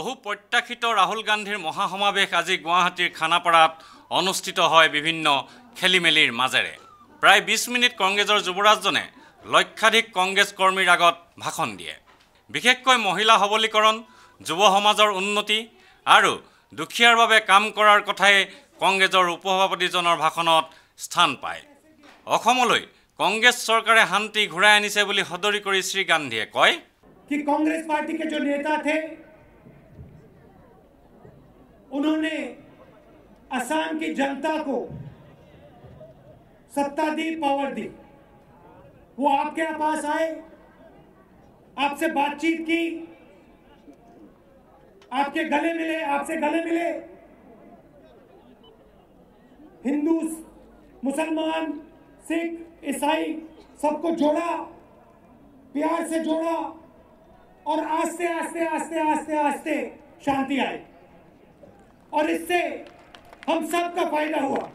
বহু প্ৰত্যাশিত ৰাহুল গান্ধীৰ মহাসমাৱেশ আজি গুৱাহাটীৰ খানাপাৰাত অনুষ্ঠিত হয় বিভিন্ন খেলি মেলিৰ মাজেৰে। প্ৰায় বিছ মিনিট কংগ্ৰেছৰ যুৱৰাজজনে লক্ষাধিক কংগ্ৰেছ কৰ্মীৰ আগত ভাষণ দিয়ে। বিশেষকৈ মহিলা সবলীকৰণ যুৱ সমাজৰ উন্নতি আৰু দুখীয়াৰ বাবে কাম কৰাৰ কথাই কংগ্ৰেছৰ উপসভাপতিজনৰ ভাষণত স্থান পায়। অসমলৈ কংগ্ৰেছ চৰকাৰে শান্তি ঘূৰাই আনিছে বুলি সদৰি কৰি শ্ৰীগান্ধীয়ে কয় কংগ্ৰেছ থে उन्होंने असम की जनता को सत्ता दी पावर दी। वो आपके पास आए, आपसे बातचीत की, आपके गले मिले, आपसे गले मिले। हिंदू मुसलमान, सिख, ईसाई, सबको जोड़ा, प्यार से जोड़ा, और आस्ते आस्ते आस्ते आस्ते आस्ते शांति आई। और इससे हम सबका फ़ायदा हुआ।